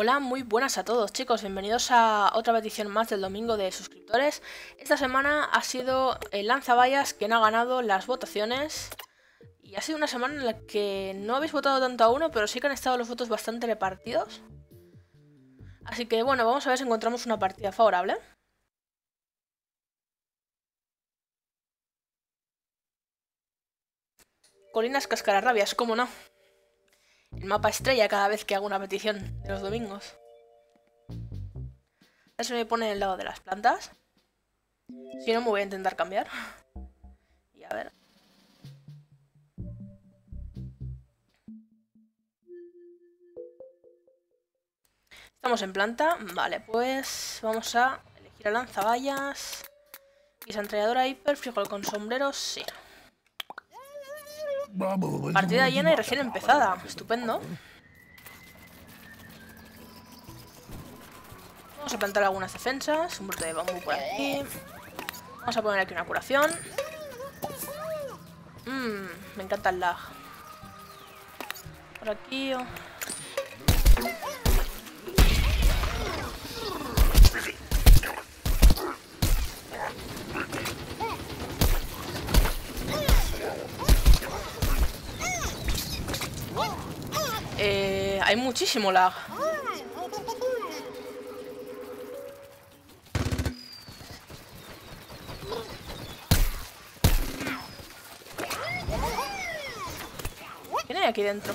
Hola, muy buenas a todos chicos, bienvenidos a otra petición más del domingo de suscriptores. Esta semana ha sido el lanzavallas quien ha ganado las votaciones y ha sido una semana en la que no habéis votado tanto a uno, pero sí que han estado los votos bastante repartidos. Así que bueno, vamos a ver si encontramos una partida favorable. Colinas Cascararrabias, ¿cómo no? El mapa estrella cada vez que hago una petición de los domingos. Eso me pone en el lado de las plantas. Si no, me voy a intentar cambiar. Y a ver. Estamos en planta. Vale, pues vamos a elegir a lanzavallas. Guisantralladora hiper, frijol con sombreros, sí. Partida llena y recién empezada. Estupendo. Vamos a plantar algunas defensas. Un brote de bambú por aquí. Vamos a poner aquí una curación. Mmm, me encanta el lag. Por aquí... Oh. Hay muchísimo lag. ¿Quién hay aquí dentro?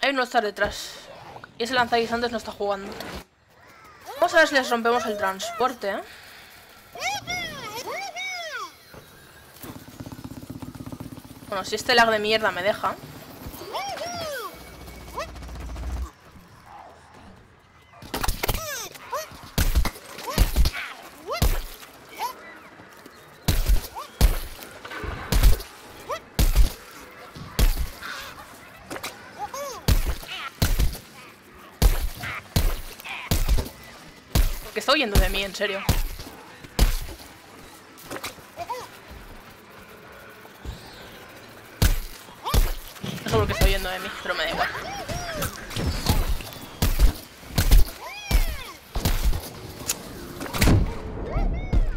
Hay uno está detrás. Y ese lanzaguisantes no está jugando. Vamos les rompemos el transporte, ¿eh? Bueno, si este lag de mierda me deja. Que está huyendo de mí, en serio. No sé por qué está huyendo de mí, pero me da igual.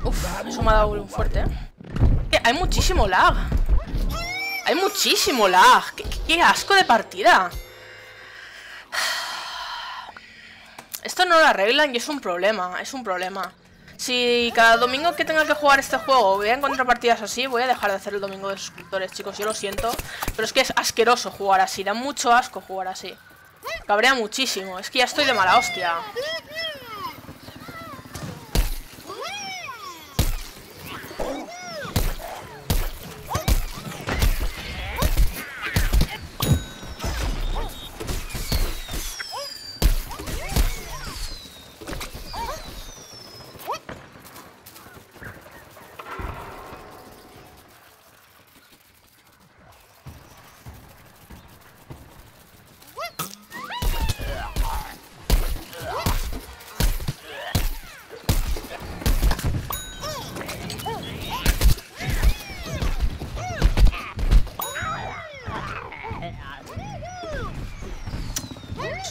Uf, eso me ha dado un fuerte, ¿eh? Hay muchísimo lag. Hay muchísimo lag. qué, qué asco de partida. No lo arreglan y es un problema, es un problema. Si cada domingo que tenga que jugar este juego voy a encontrar partidas así, voy a dejar de hacer el domingo de suscriptores, chicos, yo lo siento. Pero es que es asqueroso jugar así, da mucho asco jugar así. Cabrea muchísimo, es que ya estoy de mala hostia.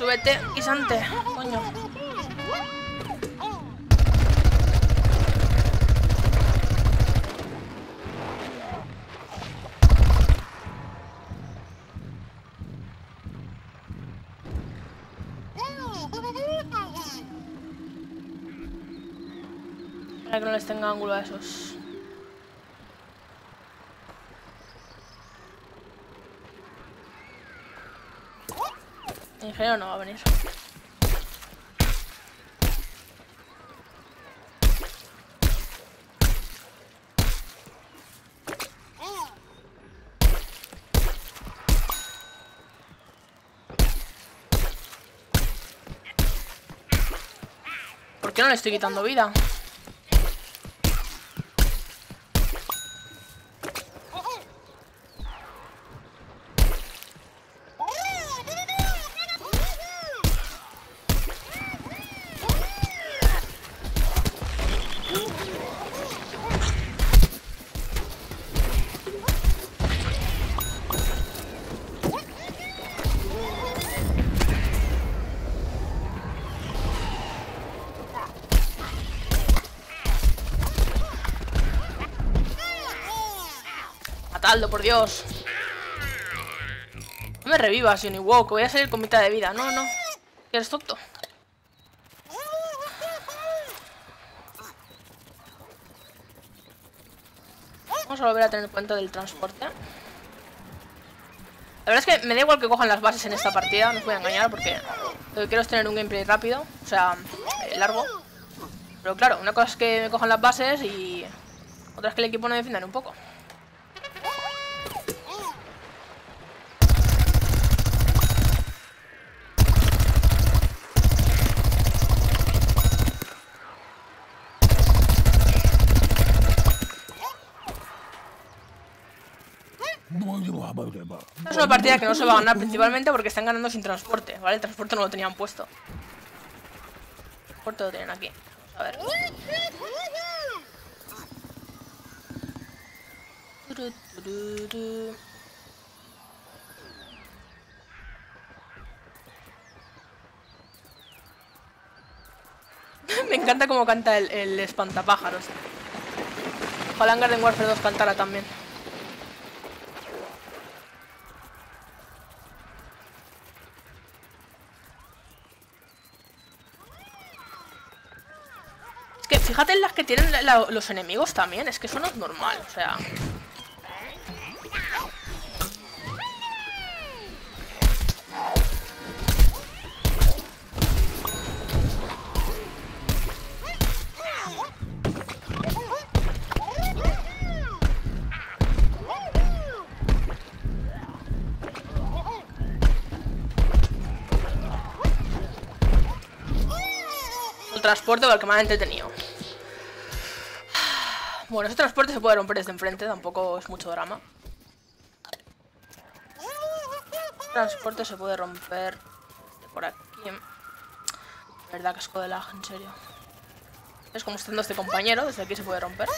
Súbete, guisante, coño. Para que no les tenga ángulo a esos. Ingeniero no va a venir. ¿Por qué no le estoy quitando vida? Dios. No me revivas, Johnny Walk. Voy a salir con mitad de vida. No, no. ¿Eres tonto? Vamos a volver a tener cuenta del transporte. La verdad es que me da igual que cojan las bases en esta partida, no os voy a engañar porque lo que quiero es tener un gameplay rápido, o sea, eh, largo. Pero claro, una cosa es que me cojan las bases y otra es que el equipo no defienda un poco. Es una partida que no se va a ganar principalmente porque están ganando sin transporte, ¿vale? El transporte no lo tenían puesto. El transporte lo tienen aquí. A ver. Me encanta cómo canta el, el espantapájaros. Ojalá en Garden Warfare 2 cantara también. Fíjate en las que tienen los enemigos también, es que eso no es normal, o sea... El transporte o el que me ha entretenido. Bueno, ese transporte se puede romper desde enfrente, tampoco es mucho drama. Transporte se puede romper por aquí. Verdad que asco de lag, en serio. Es como estando este compañero, desde aquí se puede romper.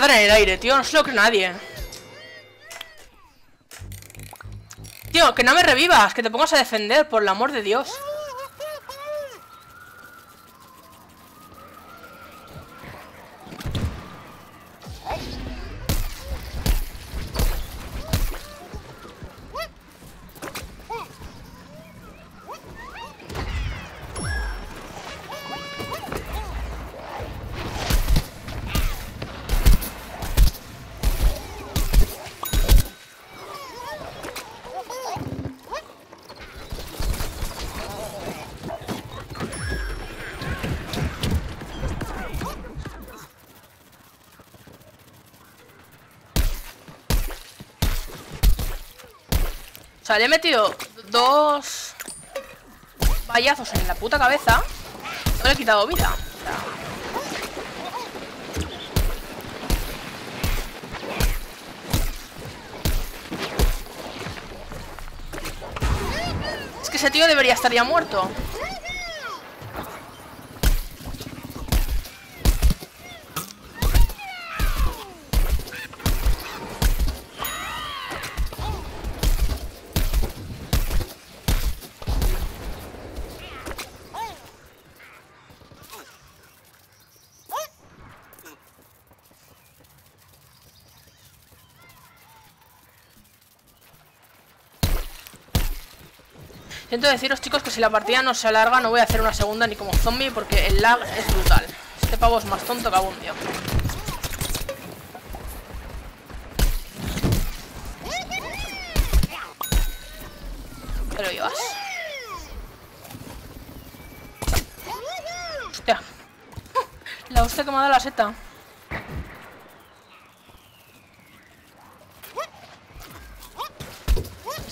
Va a dar en el aire, tío? No se lo cree nadie. Tío, que no me revivas, que te pongas a defender, por el amor de Dios. Sea, le he metido dos vallazos en la puta cabeza. No le he quitado vida. O Es que ese tío debería estar ya muerto. Siento deciros, chicos, que si la partida no se alarga, no voy a hacer una segunda ni como zombie porque el lag es brutal. Este pavo es más tonto que abundio. Te lo llevas. Hostia. La hostia que me ha dado la seta.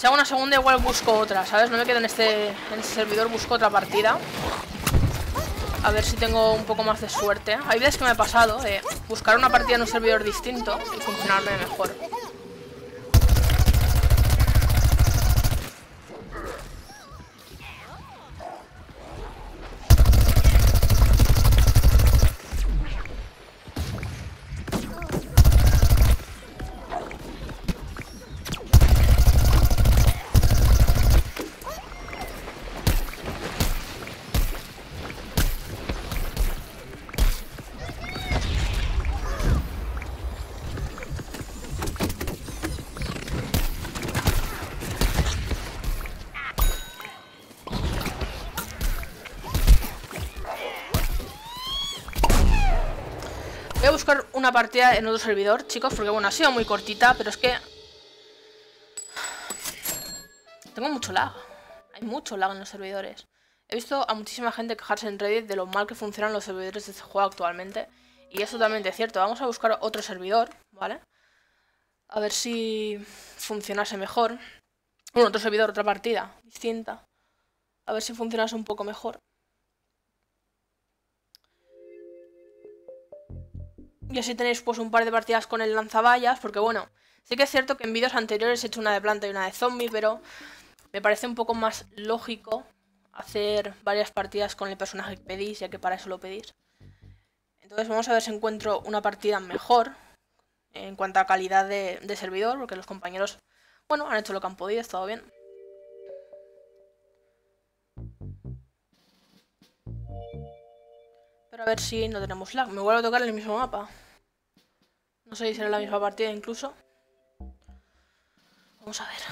Hago una segunda igual busco otra, ¿sabes? No me quedo en este, en este servidor, busco otra partida. A ver si tengo un poco más de suerte. Hay veces que me ha pasado de buscar una partida en un servidor distinto y funcionarme mejor. Una partida en otro servidor, chicos, porque bueno, ha sido muy cortita, pero es que... Tengo mucho lag. Hay mucho lag en los servidores. He visto a muchísima gente quejarse en Reddit de lo mal que funcionan los servidores de este juego actualmente. Y es totalmente cierto. Vamos a buscar otro servidor, ¿vale? A ver si funcionase mejor. Bueno, otro servidor, otra partida distinta. A ver si funcionase un poco mejor. Y así tenéis pues un par de partidas con el lanzavallas, porque bueno, sí que es cierto que en vídeos anteriores he hecho una de planta y una de zombie, pero me parece un poco más lógico hacer varias partidas con el personaje que pedís, ya que para eso lo pedís. Entonces vamos a ver si encuentro una partida mejor en cuanto a calidad de, de servidor, porque los compañeros, bueno, han hecho lo que han podido, ha estado bien. Pero a ver si no tenemos lag. Me vuelvo a tocar el mismo mapa. No sé si será la misma partida incluso. Vamos a ver.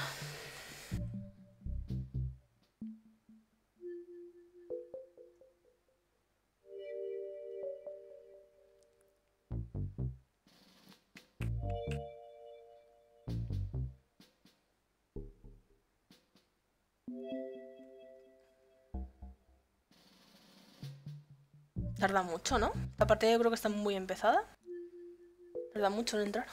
Tarda mucho, ¿no? Esta partida yo creo que está muy empezada. Tarda mucho en entrar.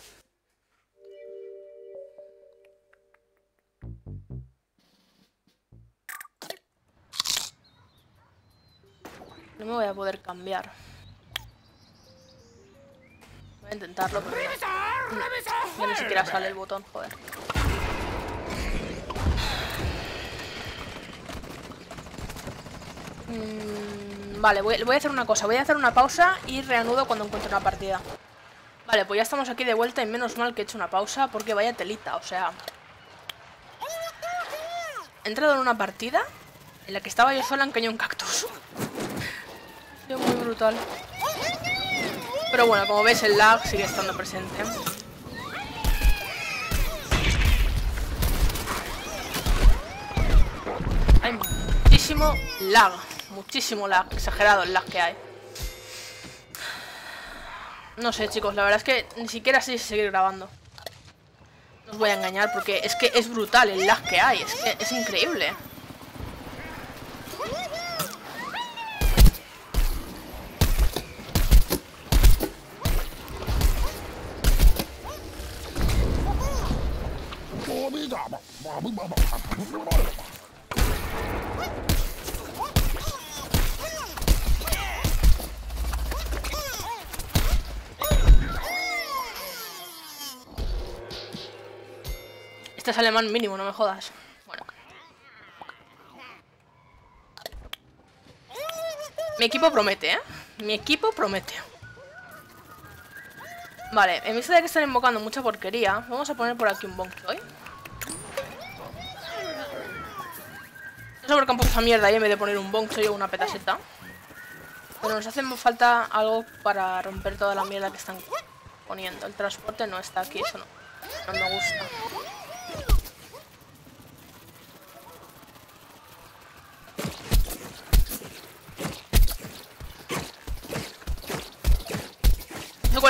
No me voy a poder cambiar. Voy a intentarlo, pero no. Ni siquiera sale el botón, joder. Mm, vale, voy, voy a hacer una cosa. Voy a hacer una pausa y reanudo cuando encuentre una partida. Vale, pues ya estamos aquí de vuelta y menos mal que he hecho una pausa porque vaya telita, o sea... He entrado en una partida en la que estaba yo sola en cañón cactus. Ha muy brutal. Pero bueno, como veis el lag sigue estando presente. Hay muchísimo lag. Muchísimo lag. Exagerado el lag que hay. No sé, chicos, la verdad es que ni siquiera sé seguir grabando. No os voy a engañar porque es que es brutal el lag que hay. Es que es increíble. Este es alemán mínimo, no me jodas. Bueno. Mi equipo promete, ¿eh? Mi equipo promete. Vale, en vista de que están invocando mucha porquería, vamos a poner por aquí un Bonkoy. No sé por qué han puesto esa mierda ahí en vez de poner un Bonkoy o una petaseta. Pero nos hace falta algo para romper toda la mierda que están poniendo. El transporte no está aquí, eso no, no me gusta.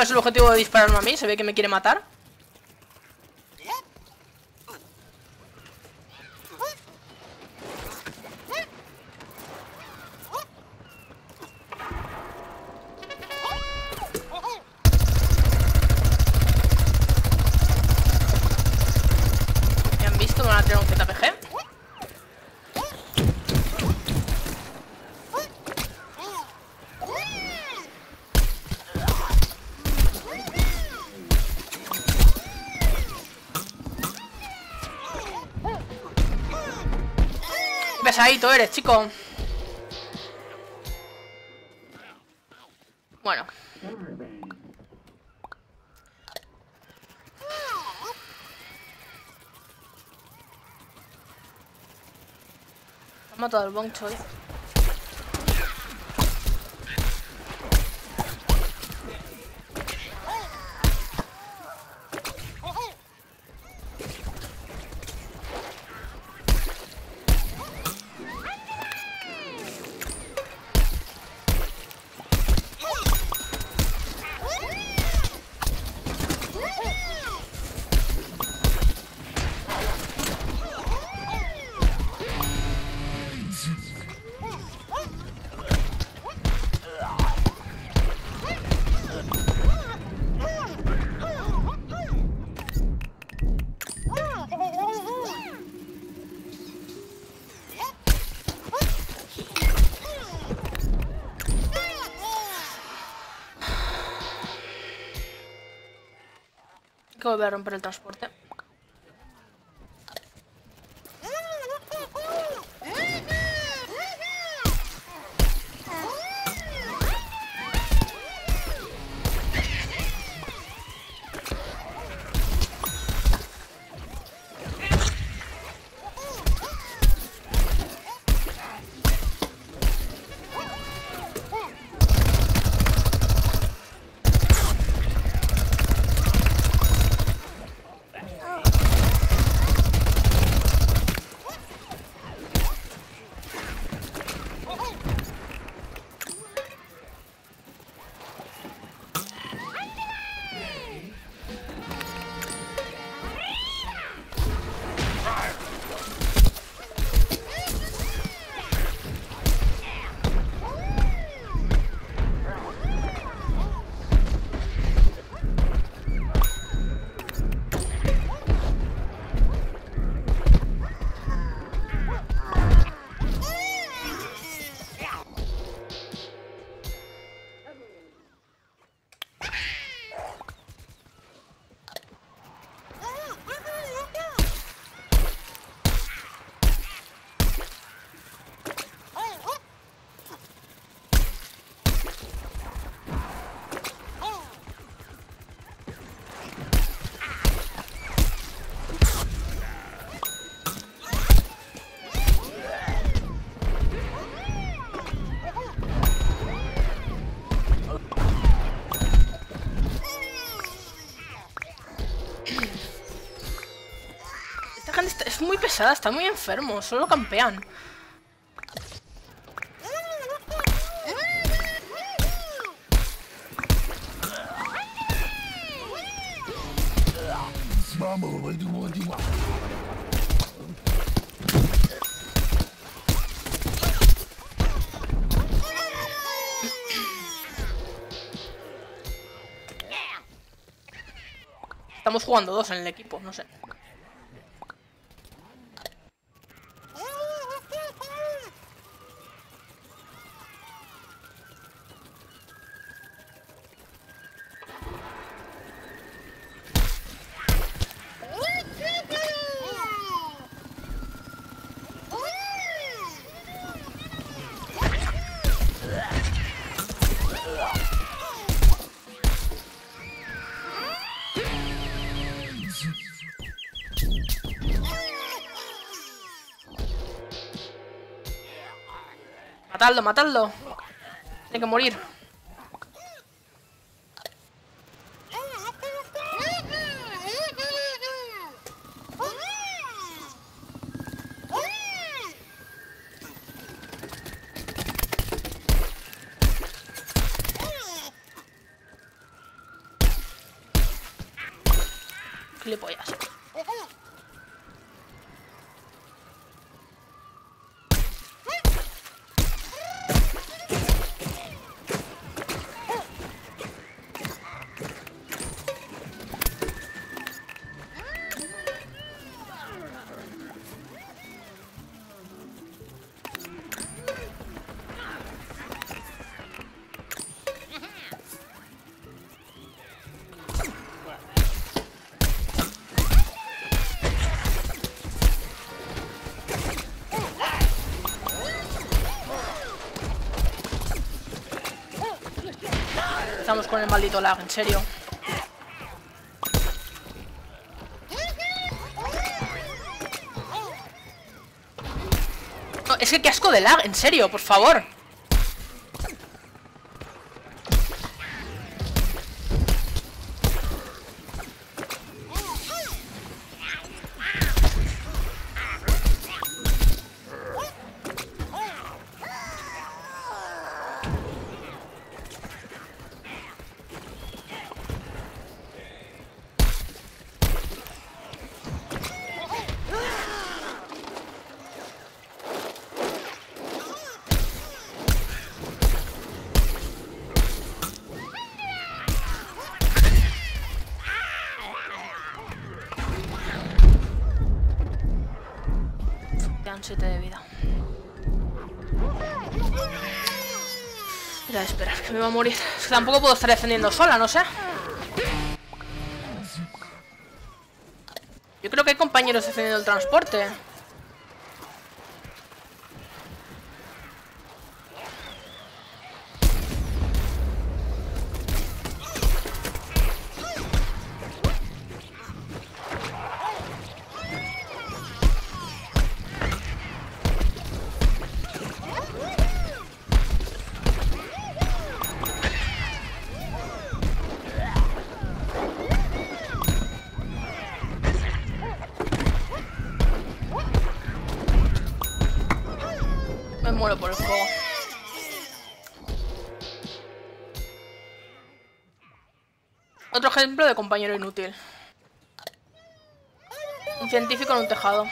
Es el objetivo de dispararme a mí, se ve que me quiere matar. Pesadito eres, chico. Bueno. Ha matado al boncho, eh. Que volver a romper el transporte. Es muy pesada, está muy enfermo, solo campean. Estamos jugando dos en el equipo, no sé. Matadlo, matadlo. Tiene que morir. Con el maldito lag, en serio. Es que qué asco de lag, en serio, por favor. 7 de vida. Espera, espera, que me va a morir. Es que tampoco puedo estar defendiendo sola, no sé. Yo creo que hay compañeros defendiendo el transporte. Otro ejemplo de compañero inútil. Un científico en un tejado.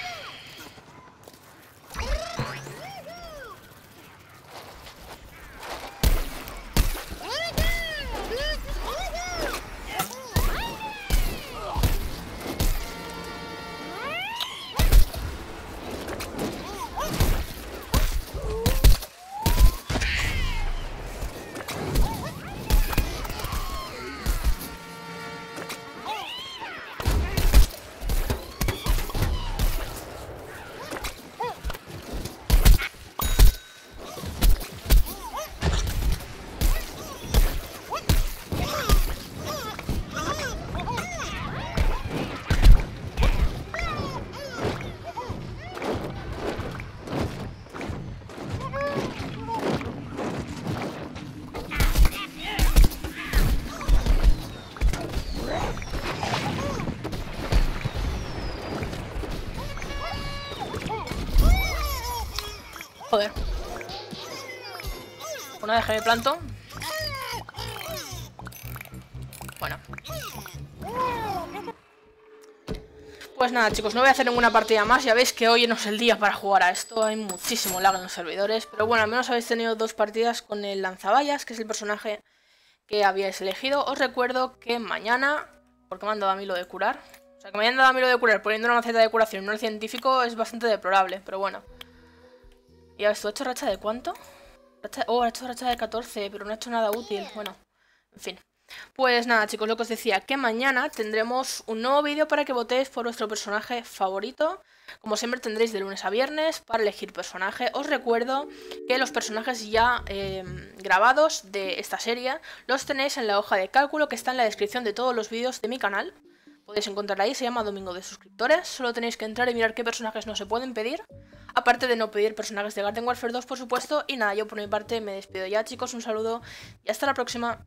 Una vez que planto. Bueno. Pues nada, chicos, no voy a hacer ninguna partida más. Ya veis que hoy no es el día para jugar a esto. Hay muchísimo lag en los servidores. Pero bueno, al menos habéis tenido dos partidas con el lanzaballas, que es el personaje que habíais elegido. Os recuerdo que mañana, porque me han dado a mí lo de curar. O sea, que me hayan dado a mí lo de curar poniendo una maceta de curación no el científico es bastante deplorable, pero bueno. Y a esto, ¿ha hecho racha de cuánto? Oh, ha hecho racha de 14, pero no ha hecho nada útil. Bueno, en fin. Pues nada, chicos, lo que os decía, que mañana tendremos un nuevo vídeo para que votéis por vuestro personaje favorito. Como siempre tendréis de lunes a viernes para elegir personaje. Os recuerdo que los personajes ya eh, grabados de esta serie los tenéis en la hoja de cálculo que está en la descripción de todos los vídeos de mi canal. Podéis encontrarla ahí, se llama Domingo de Suscriptores. Solo tenéis que entrar y mirar qué personajes no se pueden pedir. Aparte de no pedir personajes de Garden Warfare 2, por supuesto. Y nada, yo por mi parte me despido ya, chicos. Un saludo y hasta la próxima.